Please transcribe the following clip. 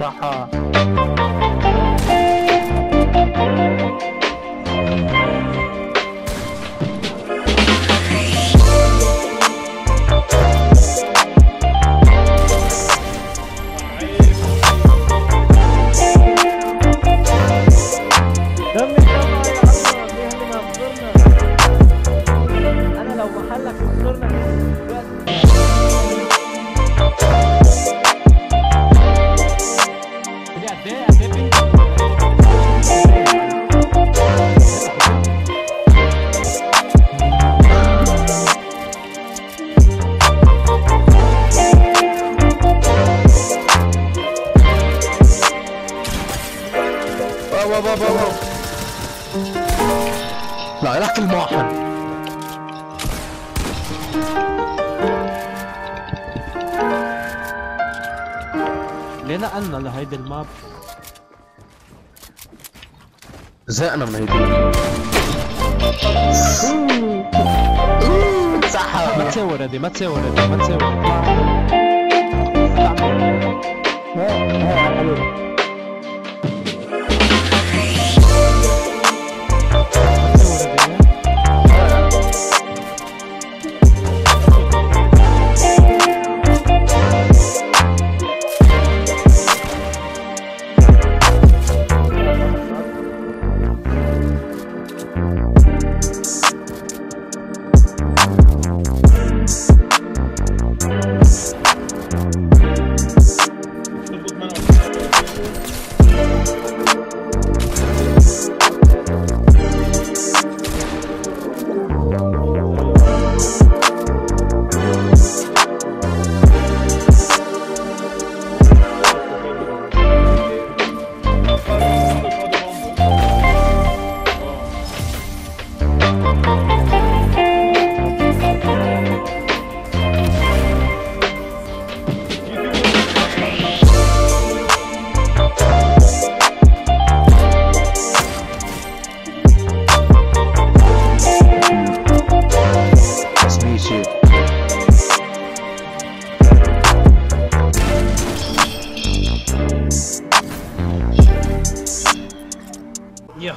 哇哈。واو واو واو لا لك الماحن ليه نقلنا لهيدي الماب. زهقنا من هيدي صح ما هدي ما هدي ما تصور Thank. Yeah.